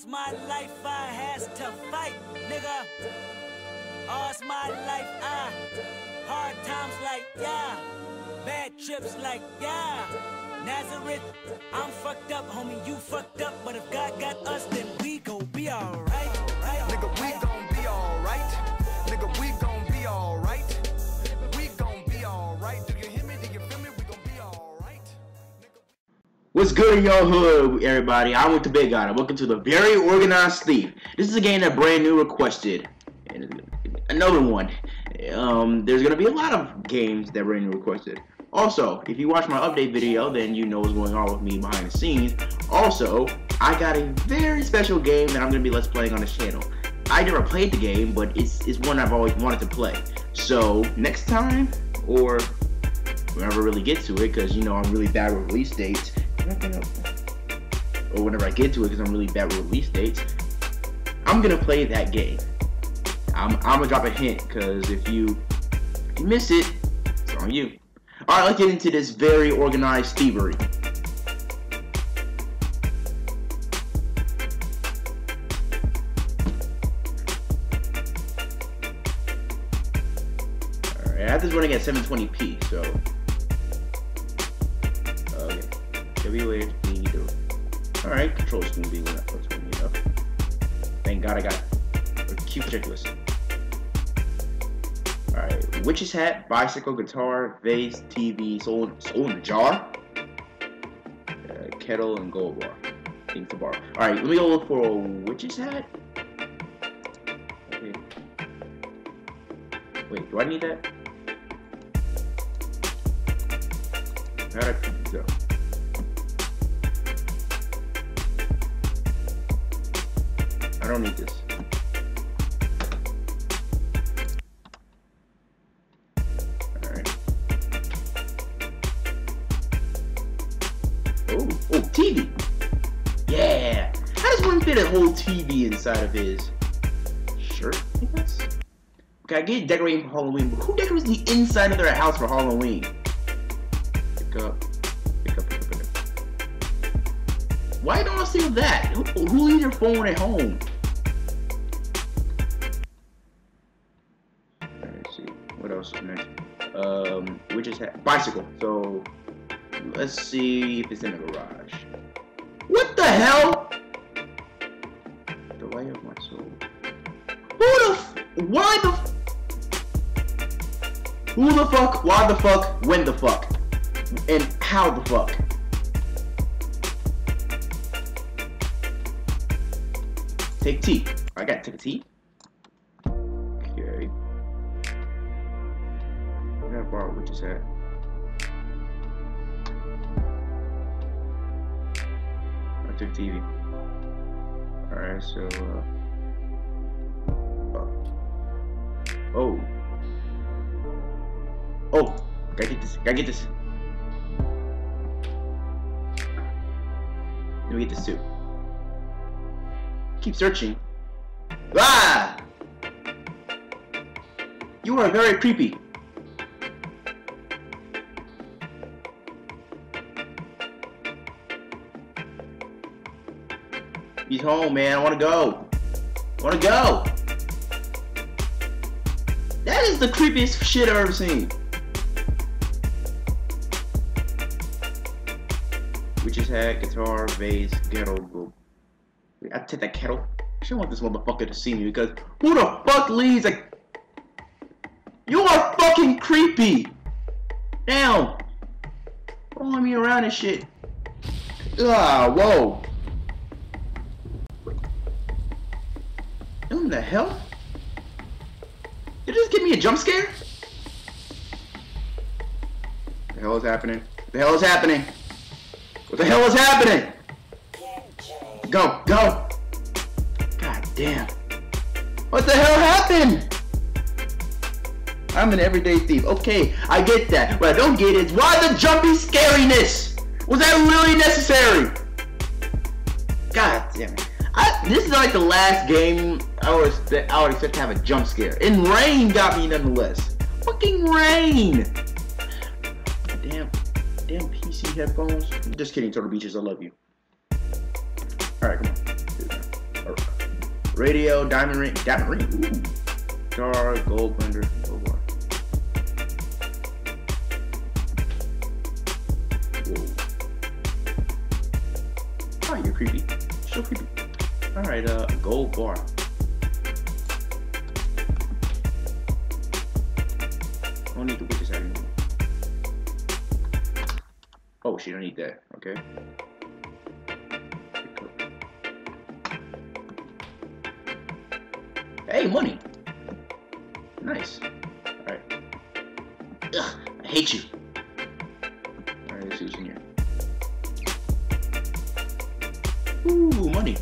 All's my life I has to fight, nigga. All's my life I hard times like yeah, bad trips like yeah. Nazareth, I'm fucked up, homie, you fucked up. But if God got us, then we gon' be alright. Right, Nigga, we gon' What's good in your hood, everybody? I'm with the Big Guy. and Welcome to the Very Organized Thief. This is a game that brand new requested. And another one. Um, there's gonna be a lot of games that brand new requested. Also, if you watch my update video, then you know what's going on with me behind the scenes. Also, I got a very special game that I'm gonna be let's playing on this channel. I never played the game, but it's it's one I've always wanted to play. So next time, or whenever I really get to it, because you know I'm really bad with release dates. Or whenever I get to it, because I'm really bad with release dates, I'm gonna play that game. I'm, I'm gonna drop a hint, because if you if you miss it, it's on you. All right, let's get into this very organized thievery. All right, I have this running at 720p, so WASD. All right, control is gonna be when that's gonna enough. Thank God I got a cute checklist. Alright, witch's hat, bicycle, guitar, vase, TV, soul, soul in a jar, uh, kettle, and gold bar. Things to borrow. Alright, let me go look for a witch's hat. Okay. Wait, do I need that? How'd I put don't need this. Alright. Oh, oh, TV! Yeah! How does one fit a whole TV inside of his shirt, I guess? Okay, I get decorating for Halloween, but who decorates the inside of their house for Halloween? Pick up. Pick up, pick up, pick up. Why don't I see that? Who, who leaves their phone at home? Bicycle. So let's see if it's in the garage. What the hell? The light of my soul. Who the? F why the? Who the fuck? Why the fuck? When the fuck? And how the fuck? Take T. I gotta take a T. I took TV. Alright, so uh, Oh. Oh, gotta get this. Gotta get this. Let me get this too. Keep searching. Ah! You are very creepy. Home, man. I want to go. I want to go. That is the creepiest shit I've ever seen. Witch's hat, guitar, bass, kettle, I take that kettle. I should want this motherfucker to see me because who the fuck leaves a. You are fucking creepy! Damn! Following me around and shit. Ah, whoa. What the hell? Did you just give me a jump scare? The hell is happening? The hell is happening? What the hell is happening? Go, go! God damn. What the hell happened? I'm an everyday thief. Okay, I get that. What I don't get is why the jumpy scariness? Was that really necessary? God damn it. I, this is like the last game I would, expect, I would expect to have a jump scare. And rain got me nonetheless. Fucking rain! Damn, damn PC headphones. Just kidding, Turtle Beaches, I love you. Alright, come on. Radio, diamond ring, diamond ring. Star, gold blender, gold bar. Whoa. Oh, you're creepy. So creepy. All right, uh, gold bar. Need to anymore. Oh, she don't need that. Okay. Hey, money. Nice. Alright. Ugh, I hate you. Alright, let's see what's in here. Ooh, money.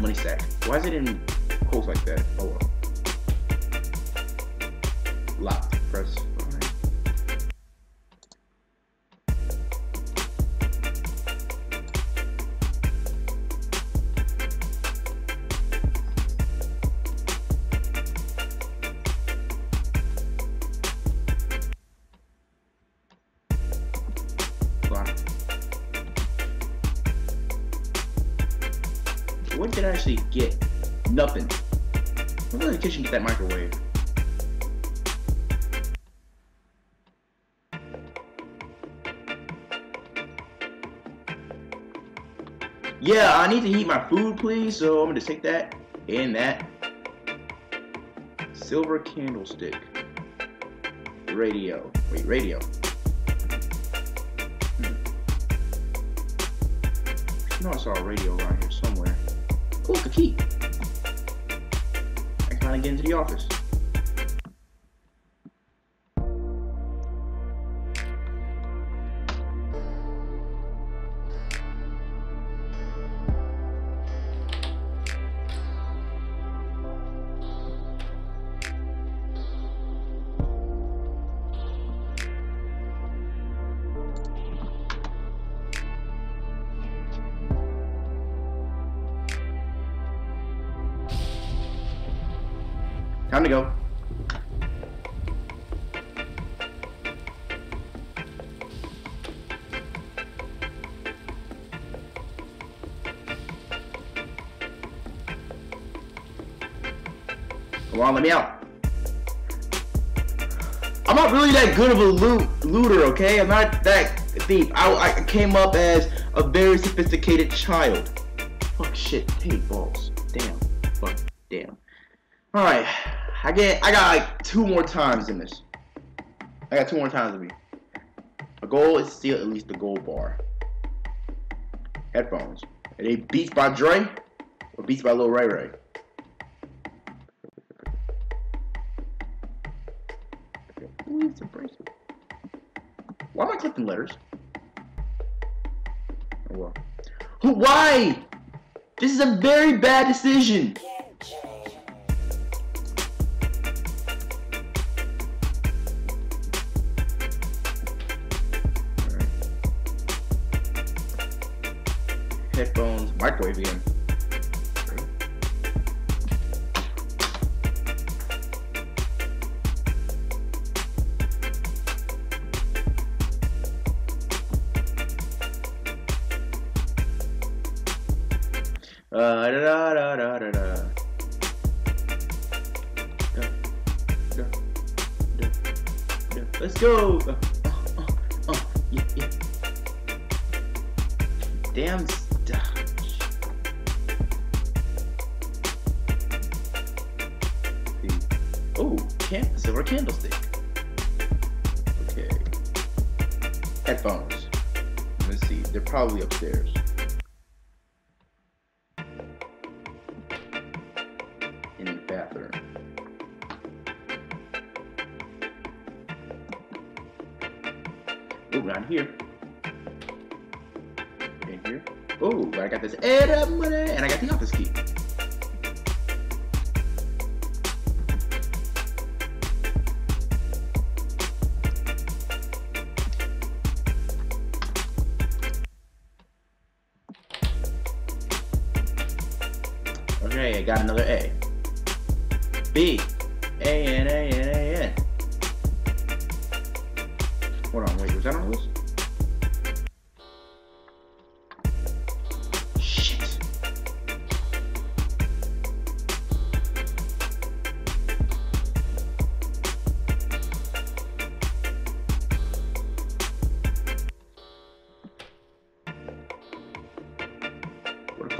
Money stack. Why is it in holes like that? Oh well. Locked. Press. What did I actually get? Nothing. I'll go to the kitchen get that microwave. Yeah, I need to heat my food, please. So I'm gonna take that and that. Silver candlestick. Radio. Wait, radio. Hmm. I know I saw a radio around here somewhere. Look, a key. I finally get into the office. Time to go. Come on, let me out. I'm not really that good of a loot looter, okay? I'm not that thief. I, I came up as a very sophisticated child. Fuck shit. Hey, balls. Damn. Fuck. Damn. Alright. I get I got like two more times in this. I got two more times in me. My goal is steal at least the gold bar. Headphones. Are they Beats by Dre or Beats by Lil Ray Ray? A? Why am I clicking letters? Oh well. Why? This is a very bad decision. Headphones, microwave again. Let's go. Uh, uh, uh, uh, yeah, yeah. Damn stuff. Oh, can silver candlestick. Okay. Headphones. Let's see. They're probably upstairs. And I got the office key. Okay, I got another A. B.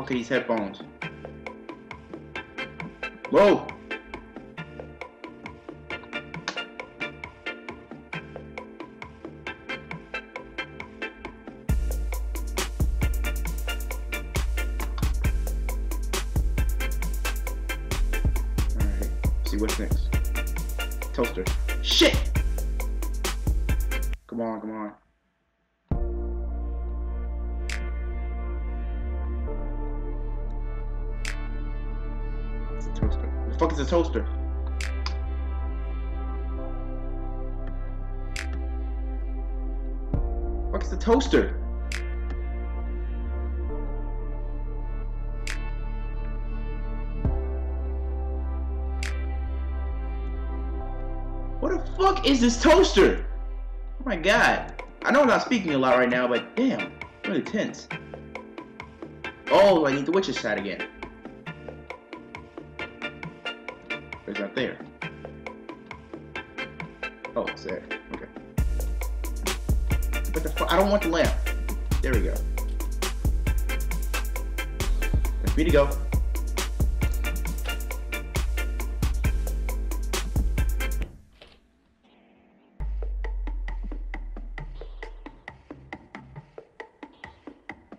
these headphones? Whoa! See what's next. Toaster. Shit! Come on, come on. Fuck is a toaster? Fuck is a toaster? What the fuck is this toaster? Oh my god. I know I'm not speaking a lot right now, but damn, really tense. Oh, I need the witch's side again. It's not there. Oh, it's there. Okay. But the I don't want the lamp. There we go. For me to go.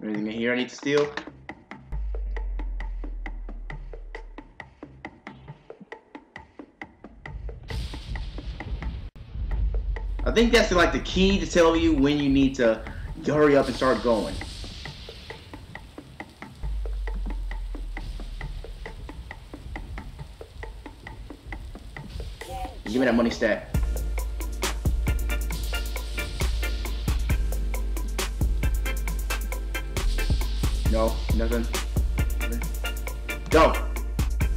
Anything in here I need to steal? I think that's like the key to tell you when you need to hurry up and start going. Give me that money stack. No, nothing. Go.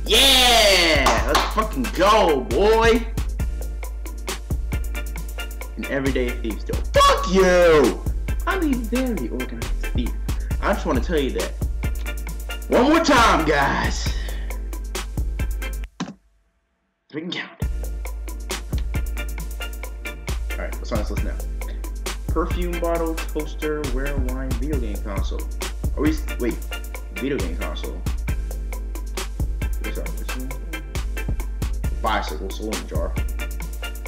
Yeah! Let's fucking go, boy! An everyday thief still. Fuck you! I'm a very organized thief. I just want to tell you that. One more time, guys. We can count. Alright, what's on this list now? Perfume bottle, toaster, wear wine, video game console. Are we wait? Video game console. What's that? Bicycle, soul jar.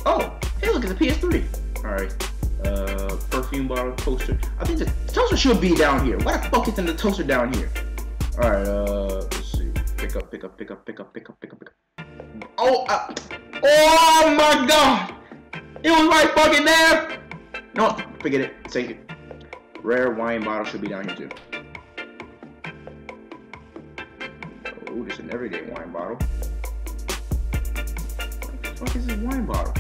Oh, hey, look, it's a PS3. All right. Uh, perfume bottle, toaster. I think the toaster should be down here. Why the fuck isn't the toaster down here? All right. Uh, let's see. Pick up, pick up, pick up, pick up, pick up, pick up, pick up. Oh, uh, oh my god! It was right fucking there. No, forget it. Take it. Rare wine bottle should be down here too. Oh, this is an everyday wine bottle. What the fuck is this wine bottle?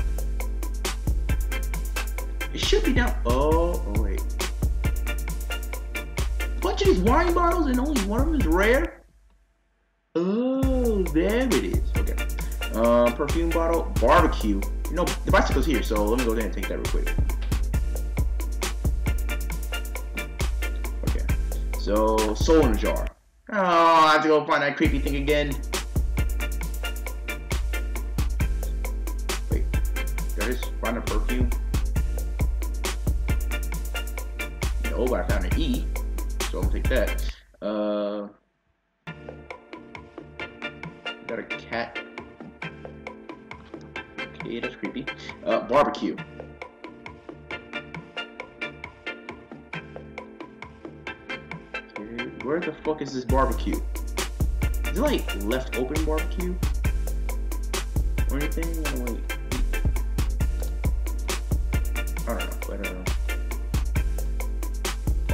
It should be down. Oh, oh wait. Bunch of these wine bottles and only one of them is rare. Oh, there it is. Okay. Uh, perfume bottle, barbecue. You know, the bicycle's here, so let me go there and take that real quick. Okay. So, soul in a jar. Oh, I have to go find that creepy thing again. Wait, there is find a perfume. No, but I found an E, so I'll take that. Uh, got a cat. Okay, that's creepy. Uh, barbecue. Where the fuck is this barbecue? Is it like left open barbecue? Or anything? Oh. I don't know, but uh.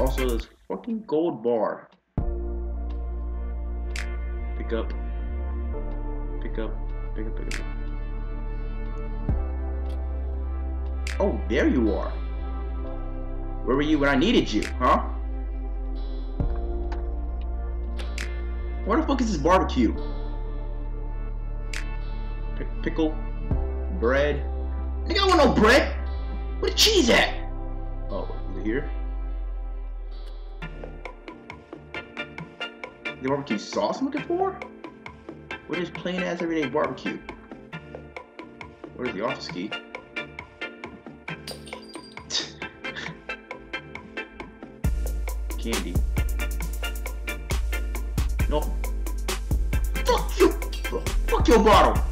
Also, this fucking gold bar. Pick up. Pick up. Pick up, pick up. Oh, there you are. Where were you when I needed you, huh? Where the fuck is this barbecue? P pickle, bread. I want no bread. Where the cheese at? Oh, is it here? The barbecue sauce I'm looking for? What is plain ass everyday barbecue? Where's the office key? Candy. No. Fuck you. Fuck your bottle.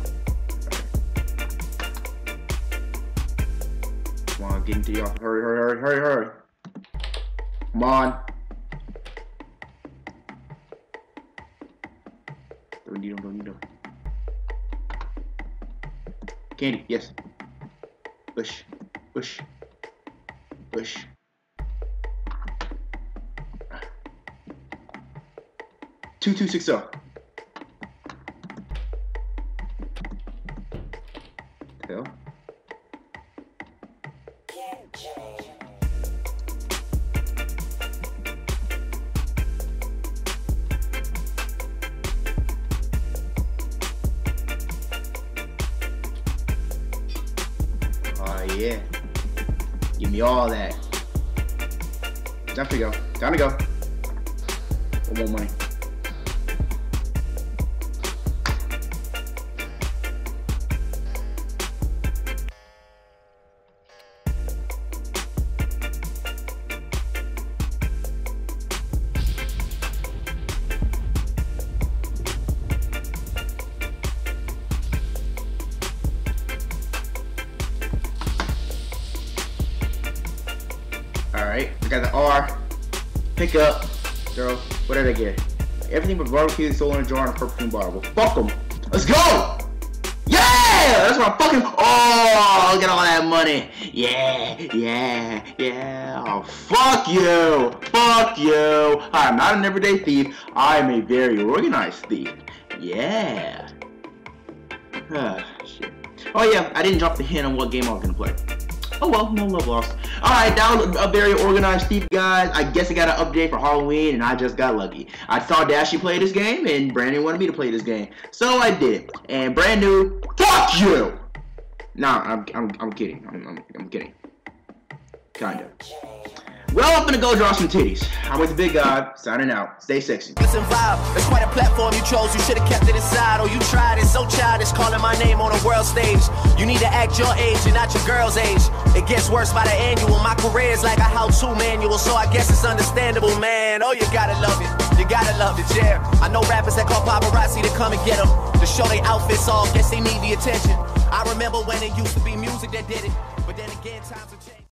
Come on, get into the office. Hurry, hurry, hurry, hurry, hurry. Come on. Candy, yes. Push, push, push. Two two six zero. Time to go. One more money. Up. Girl, what did I get? Everything but barbecue, soul in a jar, and a perfume bottle. Well, fuck them. Let's go! Yeah! That's I'm fucking. Oh, look at all that money. Yeah, yeah, yeah. Oh, fuck you. Fuck you. I'm not an everyday thief. I'm a very organized thief. Yeah. Ah, shit. Oh, yeah, I didn't drop the hint on what game I was gonna play. Oh well, no love lost. Alright, that was a very organized thief, guys. I guess I got an update for Halloween, and I just got lucky. I saw Dashie play this game, and Brandon wanted me to play this game. So I did. And brand new, fuck you! Nah, I'm, I'm, I'm kidding. I'm, I'm, I'm kidding. Kinda. Well, I'm gonna go draw some titties. I'm with the big guy, signing out. Stay sexy. Listen, vibe. That's quite a platform you chose. You should have kept it inside. Or you tried it so childish, calling my name on a world stage. You need to act your age and not your girl's age. It gets worse by the annual. My career is like a how-to manual, so I guess it's understandable, man. Oh, you gotta love it. You gotta love it, yeah. I know rappers that call paparazzi to come and get them. To show their outfits off, guess they need the attention. I remember when it used to be music that did it. But then again, times have changed.